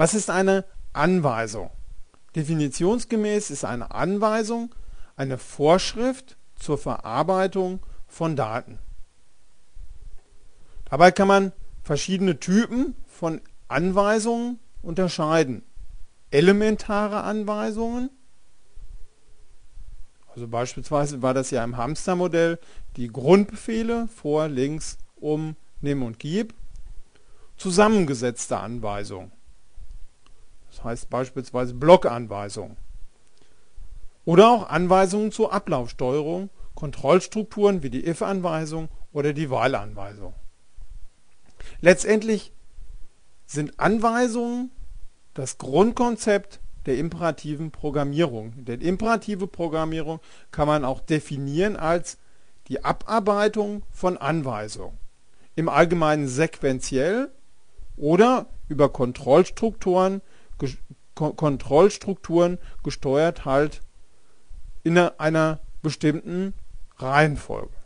Was ist eine Anweisung? Definitionsgemäß ist eine Anweisung eine Vorschrift zur Verarbeitung von Daten. Dabei kann man verschiedene Typen von Anweisungen unterscheiden. Elementare Anweisungen, also beispielsweise war das ja im Hamstermodell die Grundbefehle vor, links, um, nimm und gib. Zusammengesetzte Anweisungen. Das heißt beispielsweise Blockanweisungen. Oder auch Anweisungen zur Ablaufsteuerung, Kontrollstrukturen wie die if-Anweisung oder die while-Anweisung. Letztendlich sind Anweisungen das Grundkonzept der imperativen Programmierung. Denn imperative Programmierung kann man auch definieren als die Abarbeitung von Anweisungen. Im Allgemeinen sequenziell oder über Kontrollstrukturen, Kontrollstrukturen gesteuert halt in einer bestimmten Reihenfolge